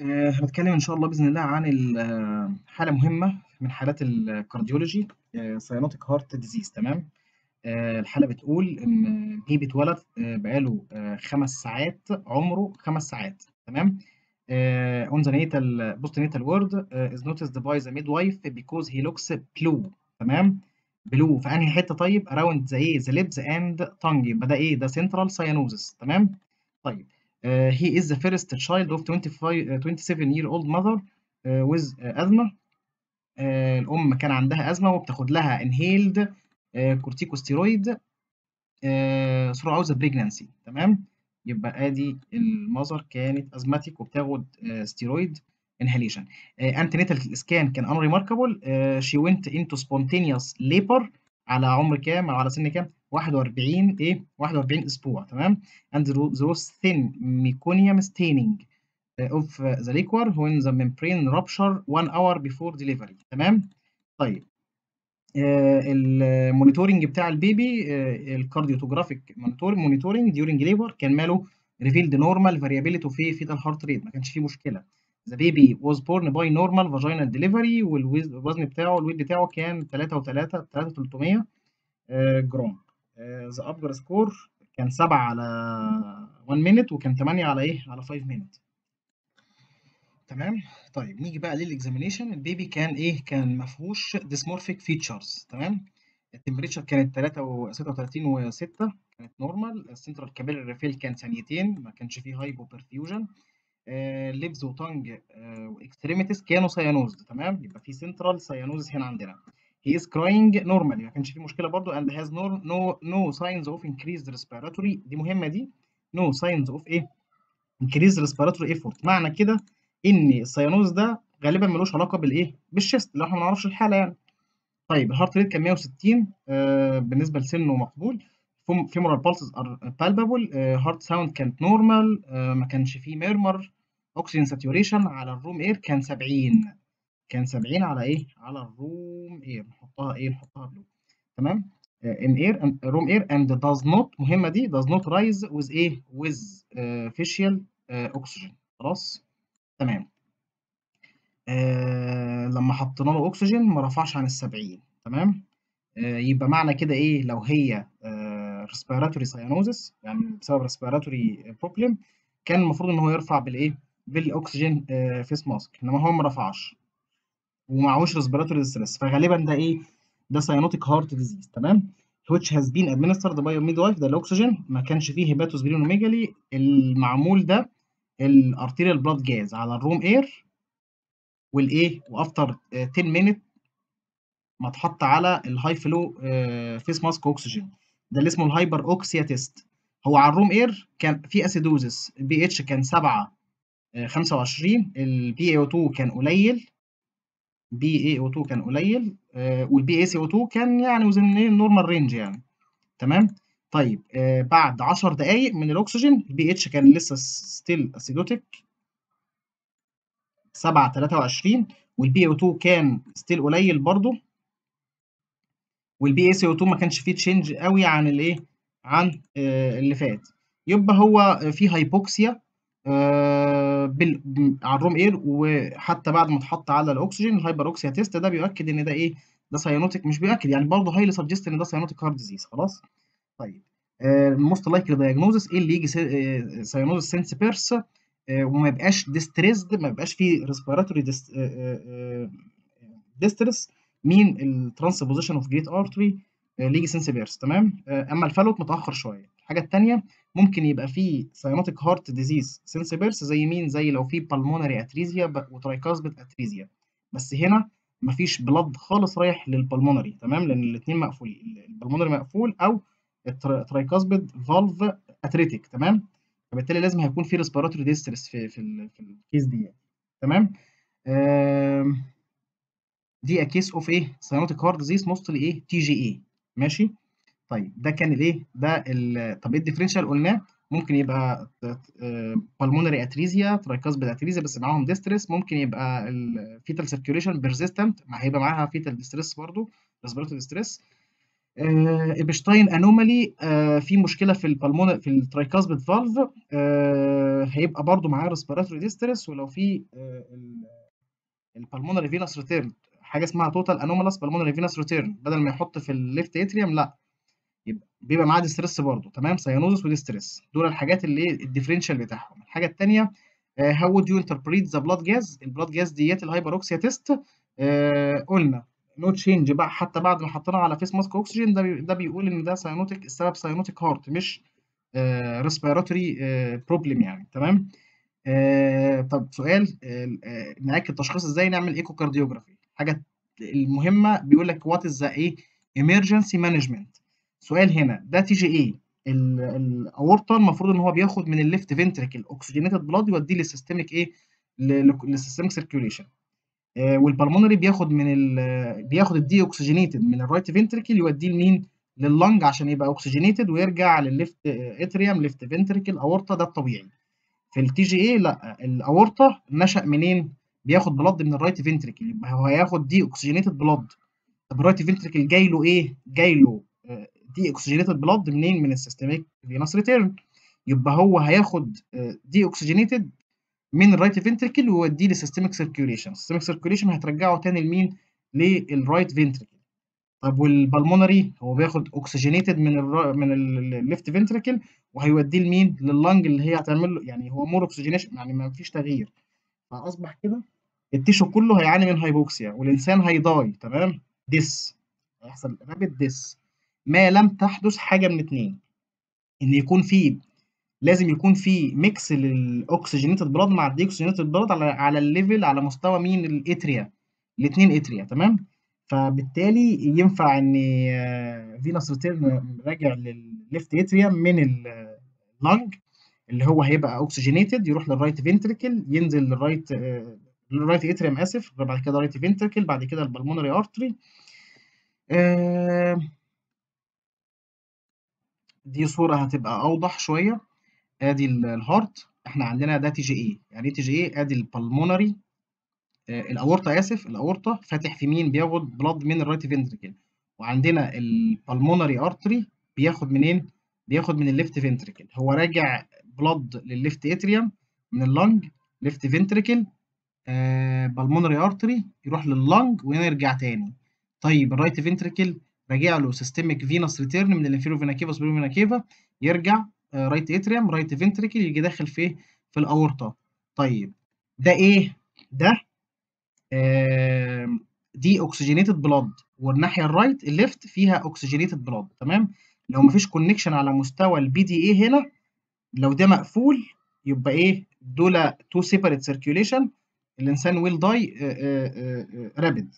آآ هنتكلم إن شاء الله بإذن الله عن ال حالة مهمة من حالات الكارديولوجي cyanotic heart disease تمام، آآ الحالة بتقول إن بيبي اتولد آآ بقى له آآ 5 ساعات عمره 5 ساعات تمام، آآ on the natal postnatal ward is noticed by the midwife because he looks blue تمام، blue في أنهي حتة طيب؟ around the إيه the lips and tongue يبقى ده إيه؟ ده central cyanosis تمام، طيب آآ he is the first child of 25 27 year old mother آآ with asthma آآ الأم كان عندها أزمة وبتاخد لها inhaled آآ corticosteroid آآ throughout the pregnancy تمام، يبقى آدي الmother كانت asthmatic وبتاخد steroid inhalation antenatal scan كان unremarkable she went into spontaneous labor على عمر كام أو على سن كام؟ 41 إيه 41 أسبوع تمام، and was thin meconium staining of the liquor when the membrane rupture 1 hour before delivery تمام، طيب الmonitoring بتاع البيبي monitor monitoring during labor كان ماله revealed normal variability في fetal heart rate ما كانش في مشكلة the baby was born by normal vaginal delivery والوز الوزن بتاعه الweight بتاعه كان 3 و3 3300 آآ جرام the Apgar score كان 7 على 1 minute وكان 8 على إيه؟ على 5 minutes تمام؟ طيب نيجي بقى لل examination ال baby كان إيه؟ كان ما فيهوش dysmorphic features تمام؟ ال temperature كانت 36 و6 كانت normal ال central capillary refill كان ثانيتين ما كانش فيه hypoperfusion lips و tongue و extremities كانوا cyanosed تمام؟ يبقى في central cyanosis هنا عندنا. He is crying normally ما كانش في مشكلة برضه and has no no no signs of increased respiratory دي مهمة دي no signs of إيه increased respiratory effort معنى كده إن الcyanosis ده غالبًا ما لوش علاقة بالإيه بالchest اللي إحنا ما نعرفش الحالة يعني. طيب الheart rate كان 160 آآ بالنسبة لسنه مقبول fem femoral pulses are palpable آآ heart sound كانت آآ ما كانش في murmur oxygen saturation على الroom air كان 70 كان 70 على إيه؟ على الroom air نحطها إيه؟ نحطها blue. تمام، air and room air and does not مهمة دي rise with إيه؟ with آآ facial آآ oxygen. خلاص، تمام. آآ لمّا حطينا له أكسجين ما رفعش عن ال70 تمام، آآ يبقى معنى كده إيه؟ لو هي آآ respiratory cyanosis يعني بسبب respiratory problem كان المفروض إن هو يرفع بالإيه؟ بالأكسجين آآ face mask. إنما هو ما رفعش. ومعهوش respiratory distress فغالبا ده إيه؟ ده cyanotic heart disease تمام؟ which has been administered by a midwife ده الاكسجين ما كانش فيه hepatosplenomegaly المعمول ده ال arterial blood gas على ال room air والإيه؟ و after 10 minutes ما اتحط على ال high flow face mask oxygen ده اللي اسمه ال hyperoxia test هو على ال room air كان في acidosis pH كان 7 25 ال PO2 كان قليل. PaO2 كان قليل آآ وال PaCO2 كان يعني إيه ال normal range يعني. تمام، طيب آآ بعد 10 دقايق من الأكسجين ال pH كان لسه still acidotic. 7 23 وال PaO2 كان still قليل برضه والPaCO2 ما كانش فيه change أوي عن الإيه عن آآ اللي فات، يبقى هو في hypoxia آآ بال على الroom air وحتى بعد ما اتحط على الأكسجين الhyperoxia test ده بيؤكد إن ده إيه؟ ده cyanotic مش بيؤكد يعني برضه highly suggest إن ده cyanotic heart disease خلاص، طيب most likely diagnosis إيه اللي ييجي س آآ cyanosis sense birth آآ وما يبقاش distressed ما يبقاش في respiratory dis آآ آآ distress مين of great artery اللي ييجي sense birth تمام، آآ أما الفالوت متأخر شوية. الحاجة التانية ممكن يبقى في cyanotic heart disease sense birth زي مين زي لو في pulmonary atresia ب وtricuspid atresia بس هنا ما فيش blood خالص رايح للpulmonary تمام، لأن الاتنين مقفولين الpulmonary مقفول أو التر tricuspid valve atretic تمام، فبالتالي لازم هيكون في respiratory distress في في في الcase ديّة تمام، دي a case of إيه cyanotic heart disease mostly إيه TGA ماشي، طيب ده كان الإيه ده ال طب إيه ال differential قلناه؟ ممكن يبقى ت آآ pulmonary atresia tricuspid atresia بس معاهم distress ممكن يبقى circulation persistent ما هيبقى معاها distress برضه respiratory distress. آه، Ebstein anomaly في مشكلة في ال pulmon في ال tricuspid valve آه، هيبقى برضو معاه respiratory distress ولو في ال pulmonary venous return حاجة اسمها total anomalous pulmonary venous return بدل ما يحط في ال left atrium لا. يبقى بيبقى معاه distress برضه تمام؟ cyanosis و distress دول الحاجات اللي إيه؟ ال differential بتاعهم. الحاجة الثانية how you interpret the blood gas ال blood gas ديت ال hyperoxia test قلنا no change بقى حتى بعد ما حطينا على face mask oxygen ده بي ده بيقول إن ده cyanotic السبب cyanotic heart مش respiratory problem يعني تمام؟ آه طب سؤال آه نأكد التشخيص إزاي نعمل echocardiography حاجة المهمة بيقول لك what is the إيه؟ emergency management. سؤال هنا ده TGA الاورطه المفروض إن هو بياخد من ال left ventricle oxygenated blood يوديه لل systemic إيه؟ لل systemic circulation وال pulmonary بياخد من ال بياخد ال deoxygenated من ال right ventricle يوديه لمين؟ لل lung عشان يبقى oxygenated ويرجع للل left atrium left ventricle اورطه ده الطبيعي. في ال TGA لا الاورطه نشأ منين؟ بياخد blood من ال right ventricle يبقى هو هياخد deoxygenated blood طب ال right ventricle جاي له إيه؟ جاي له deoxygenated blood منين؟ من ال systemic venous return. يبقى هو هياخد deoxygenated من ال right ventricle ويوديه لل systemic circulation ال systemic circulation هترجعه تاني لمين؟ لل right ventricle طب وال pulmonary؟ هو بياخد oxygenated من ال من ال left ventricle وهيوديه لمين؟ لل lung اللي هي هتعمل له يعني هو more oxygenation يعني ما فيش تغيير. فأصبح كده ال tissue كله هيعاني من hypoxia والإنسان ه die تمام؟ death. هيحصل rapid death. ما لم تحدث حاجة من اتنين. إن يكون في لازم يكون في mix لل oxygenated blood مع ال deoxygenated blood على على ال level على مستوى مين؟ ال atria. الاثنين atria تمام؟ فبالتالي ينفع إن venous return راجع للل left atria من ال lung اللي هو هيبقى oxygenated يروح لل right ventricle ينزل لل right لل right atrium اسف بعد كده right ventricle بعد كده ال pulmonary artery دي صورة هتبقى أوضح شوية. آدي ال heart. إحنا عندنا ده TGA يعني إيه TGA آدي ال pulmonary. آه الأورطة آسف. الأورطة فاتح في مين؟ بياخد blood من ال right ventricle وعندنا ال pulmonary artery بياخد منين؟ بياخد من ال left ventricle هو راجع blood لل left atrium من ال lung left ventricle آه pulmonary artery يروح لل lung ويرجع تاني. طيب ال right ventricle راجع له systemic venous return من ال inferior vena cava superior vena cava يرجع right atrium right ventricle يجي داخل في في الأورطة. طيب ده إيه؟ ده deoxygenated blood والناحية ال right ال left فيها oxygenated blood تمام؟ لو مفيش connection على مستوى ال PDA هنا لو ده مقفول يبقى إيه؟ دول two separate circulation الإنسان will die rapid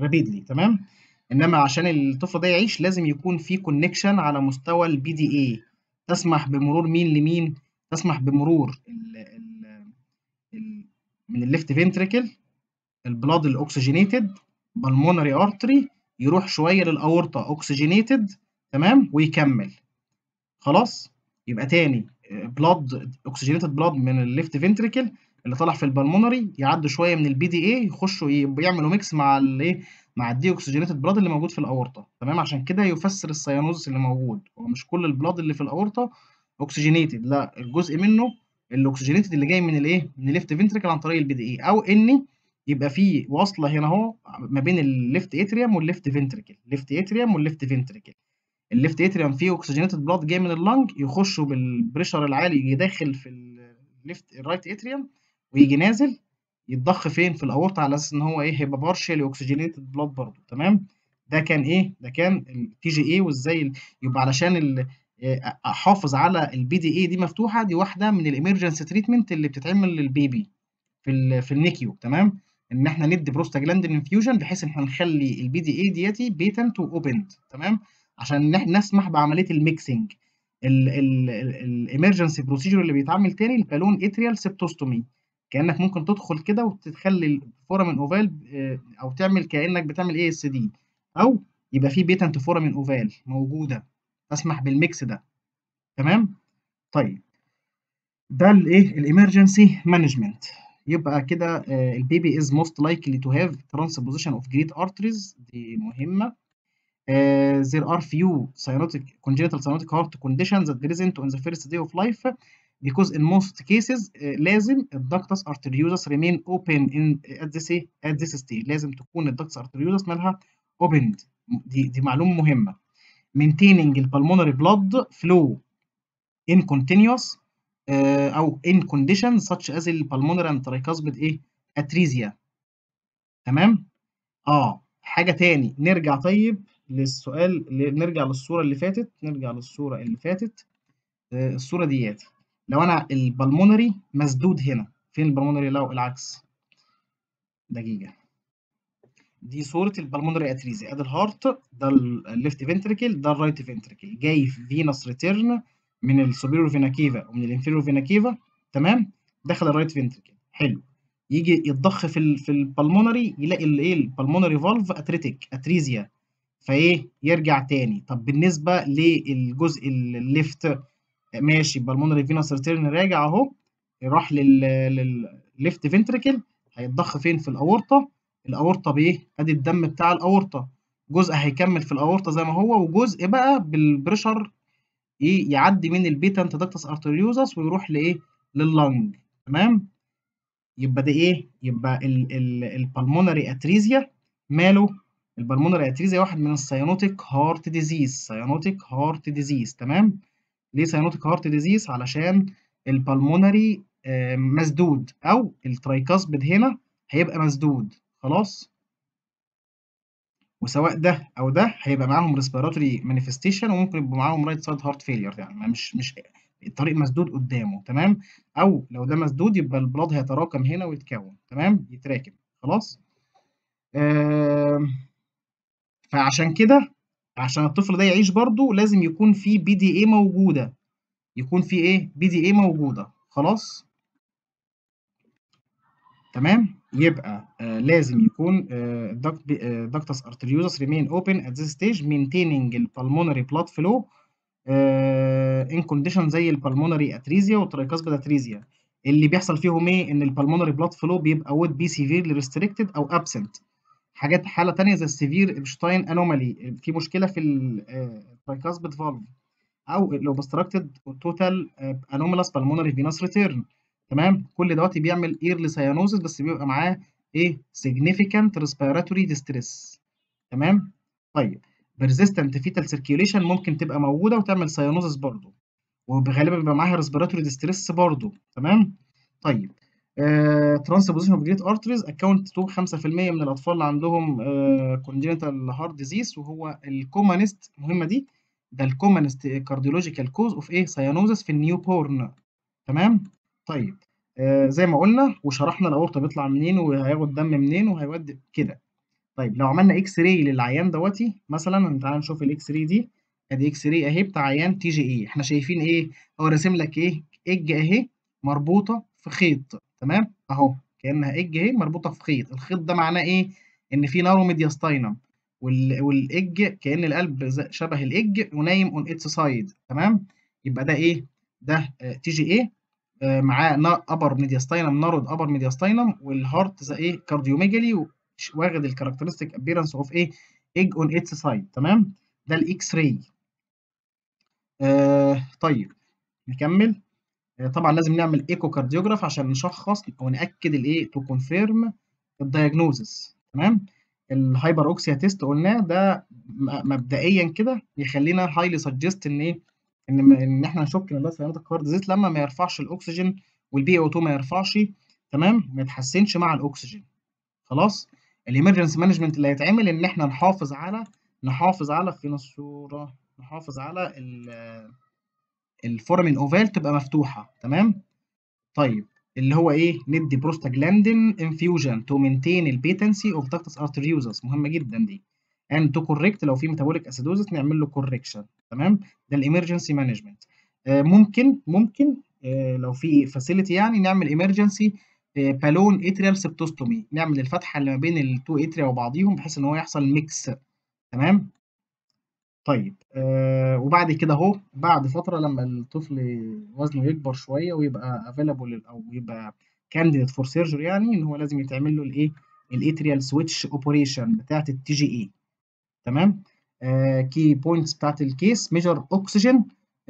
rapidly تمام؟ إنما عشان الطفل ده يعيش لازم يكون في connection على مستوى ال PDA تسمح بمرور مين لمين؟ تسمح بمرور ال ال ال من ال left ventricle ال blood ال oxygenated pulmonary artery يروح شوية للاورطه oxygenated تمام؟ ويكمل. خلاص؟ يبقى تاني blood oxygenated blood من ال left ventricle اللي طالع في ال pulmonary يعدوا شوية من ال PDA يخشوا يعملوا mix مع الايه مع ال deoxygenated blood اللي موجود في الأورطة. تمام؟ عشان كده يفسر ال cyanosis اللي موجود. هو مش كل ال blood اللي في الأورطة oxygenated لا الجزء منه ال oxygenated اللي جاي من الإيه؟ من ال left ventricle عن طريق ال PDA أو إن يبقى في واصله هنا أهو ما بين الليفت اتريوم والليفت فنتريكل ليفت اتريوم والليفت فنتريكل الليفت اتريوم فيه oxygenated blood جاي من ال lung يخشوا بال pressure العالي يجي داخل في ال left ال right atrium ويجي نازل يتضخ فين في الأورطة على أساس إن هو إيه هيبقى partial oxygenated blood برضه تمام؟ ده كان إيه؟ ده كان ال TGA وإزاي يبقى علشان أحافظ على ال PDA دي مفتوحة دي واحدة من ال emergency treatment اللي بتتعمل لل baby في ال في ال NICU تمام؟ إن إحنا ندي prostaglandin infusion بحيث إن إحنا نخلي ال PDA ديتي patent و opened تمام؟ عشان نسمح بعملية ال mixing ال emergency procedure اللي بيتعمل تاني ال balloon atrial septostomy كأنك ممكن تدخل كده وتخلي ال foramen ovale أو تعمل كأنك بتعمل ASD أو يبقى في patent foramen ovale موجودة تسمح بال mix ده. تمام؟ طيب. ده الايه ال emergency management يبقى كده ال baby is most likely to have transposition of great arteries دي مهمة. uh, there are few cyanotic congenital cyanotic heart conditions that present on the first day of life. Because in most cases uh, لازم ال ductus arteriosus remain open in at this at this stage لازم تكون الدكتس arteriosus مالها opened دي دي معلومة مهمة maintaining pulmonary blood flow in continuous uh, أو in conditions such as and tricuspid إيه atresia تمام آه حاجة تاني نرجع طيب للسؤال نرجع للصورة اللي فاتت نرجع للصورة اللي فاتت آه الصورة دياتي لو أنا البلمونري مسدود هنا فين ال pulmonary؟ لو العكس. دقيقة. دي صورة ال pulmonary atresia. أدي ال heart ده ال left ventricle ده ال right ventricle جاي في venous return من ال superior vena cava ومن ال inferior vena cava تمام؟ دخل ال right ventricle حلو. يجي يتضخ في في ال pulmonary يلاقي الايه ال pulmonary valve atretic atresia فإيه؟ يرجع تاني. طب بالنسبة للجزء ال left ماشي ال pulmonary venous return راجع اهو راح للل left ventricle هيتضخ فين؟ في الأورطة. الأورطة بإيه؟ أدي الدم بتاع الأورطة. جزء هيكمل في الأورطة زي ما هو وجزء بقى بال pressure إيه يعدي من ال patent ductus arteriosus ويروح لإيه؟ لل lung تمام؟ يبقى ده إيه؟ يبقى ال pulmonary atresia ماله؟ ال pulmonary atresia واحد من ال cyanotic heart disease cyanotic heart disease تمام؟ ليه cyanotic heart disease علشان ال pulmonary آه مسدود أو ال tricuspid هنا هيبقى مسدود. خلاص؟ وسواء ده أو ده هيبقى معاهم respiratory manifestation وممكن يبقى معاهم right side heart failure يعني. مش مش الطريق مسدود قدامه تمام؟ أو لو ده مسدود يبقى ال blood هيتراكم هنا ويتكون تمام؟ يتراكم. خلاص؟ آه فعشان كده عشان الطفل ده يعيش برضه لازم يكون في PDA موجودة. يكون في إيه؟ PDA موجودة. خلاص؟ تمام؟ يبقى آه لازم يكون ductus arteriosus remain open at this stage maintaining the pulmonary blood flow آه in condition زي ال pulmonary atresia وال tricuspid atresia اللي بيحصل فيهم إيه؟ إن ال pulmonary blood flow بيبقى would be severely restricted أو absent. حاجات حالة تانية زي ال severe Ebstein anomaly. في مشكلة في ال tricuspid valve أو لو obstructed total anomalous pulmonary venous return تمام؟ كل دوت بيعمل early cyanosis بس بيبقى معاه إيه؟ significant respiratory distress. تمام؟ طيب. persistent fetal circulation ممكن تبقى موجودة وتعمل cyanosis برضه. وغالبا بيبقى معاها respiratory distress برضه. تمام؟ طيب. transposition of great arteries account to 5% من الأطفال اللي عندهم congenital heart disease وهو ال commonest المهمه دي ده ال commonest cardiological cause of إيه cyanosis في ال newborn تمام؟ طيب آه زي ما قلنا وشرحنا الاورطه بيطلع منين وهياخد دم منين وهيودي كده. طيب لو عملنا X-ray للعيان دوتي مثلا تعالى نشوف ال X-ray دي. ادي X-ray اهي بتاع عيان TGA إحنا شايفين إيه؟ هو راسم لك إيه؟ إج اهي مربوطة في خيط. تمام؟ أهو كأنها إج أهي مربوطة في خيط. الخيط ده معناه إيه؟ إن في narrow mediastinum وال... والإج كأن القلب شبه الإج ونايم on its side تمام؟ يبقى ده إيه؟ ده آه TGA؟ آه معاه upper mediastinum narrowed upper mediastinum وال heart زي إيه؟ cardiomegaly واخد ال characteristic appearance of إيه؟ egg on its side تمام؟ ده ال X-ray آه طيب نكمل. طبعا لازم نعمل cardiograph عشان نشخص وناكد الإيه to confirm ال diagnosis تمام؟ ال hyperoxia test قلناه ده مبدئيا كده يخلينا highly suggest إن إيه إن إن إحنا نشك إن ده cyanotic heart disease لما ما يرفعش الأكسجين وال PO 2 ما يرفعش تمام؟ ما يتحسنش مع الأكسجين. خلاص؟ ال emergency management اللي هيتعمل إن إحنا نحافظ على نحافظ على فين الصورة نحافظ على ال foramen ovale تبقى مفتوحة تمام؟ طيب اللي هو إيه؟ ندي prostaglandin infusion to maintain ال patency of ductus arteriosus مهمة جدا دي. and to correct لو في metabolic acidosis نعمل له correction تمام؟ ده ال emergency management آه ممكن ممكن آه لو في facility يعني نعمل emergency balloon atrial septostomy نعمل الفتحة اللي ما بين ال two atria وبعضيهم بحيث إن هو يحصل mix تمام؟ طيب آه وبعد كده اهو بعد فترة لما الطفل وزنه يكبر شوية ويبقى available أو يبقى candidate for surgery يعني إن هو لازم يتعمل له الإيه؟ ال arterial switch operation بتاعة ال TGA تمام؟ key points بتاعت ال case oxygen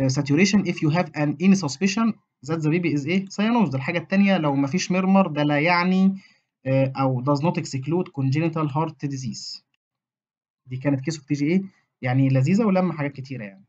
uh, saturation if you have an any suspicion. That the baby is إيه cyanosed الحاجة التانية لو مفيش murmur ده لا يعني آه أو does not exclude congenital heart disease. دي كانت case of TGA يعني لذيذة ولما حاجات كتيرة يعني.